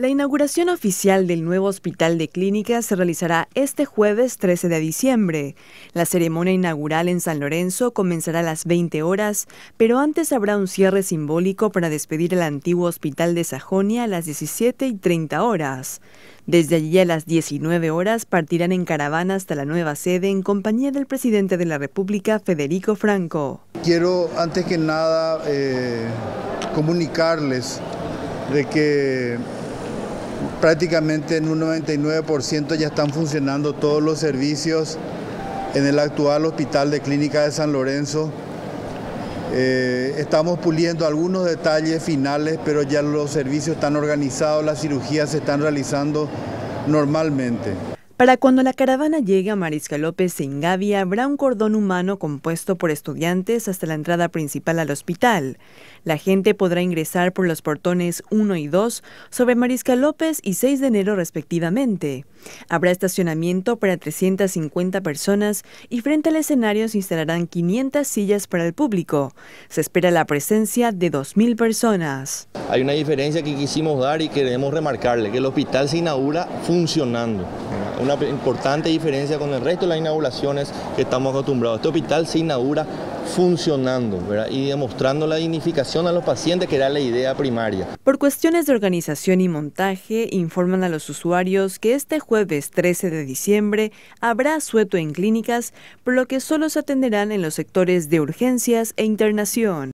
La inauguración oficial del nuevo hospital de clínicas se realizará este jueves 13 de diciembre. La ceremonia inaugural en San Lorenzo comenzará a las 20 horas, pero antes habrá un cierre simbólico para despedir el antiguo hospital de Sajonia a las 17 y 30 horas. Desde allí a las 19 horas partirán en caravana hasta la nueva sede en compañía del presidente de la República, Federico Franco. Quiero antes que nada eh, comunicarles de que prácticamente en un 99% ya están funcionando todos los servicios en el actual Hospital de Clínica de San Lorenzo. Eh, estamos puliendo algunos detalles finales, pero ya los servicios están organizados, las cirugías se están realizando normalmente. Para cuando la caravana llegue a Mariscal López en Gavia, habrá un cordón humano compuesto por estudiantes hasta la entrada principal al hospital. La gente podrá ingresar por los portones 1 y 2 sobre Mariscal López y 6 de enero respectivamente. Habrá estacionamiento para 350 personas y frente al escenario se instalarán 500 sillas para el público. Se espera la presencia de 2.000 personas. Hay una diferencia que quisimos dar y queremos remarcarle, que el hospital se inaugura funcionando una importante diferencia con el resto de las inauguraciones que estamos acostumbrados. Este hospital se inaugura funcionando y demostrando la dignificación a los pacientes, que era la idea primaria. Por cuestiones de organización y montaje, informan a los usuarios que este jueves 13 de diciembre habrá sueto en clínicas, por lo que solo se atenderán en los sectores de urgencias e internación.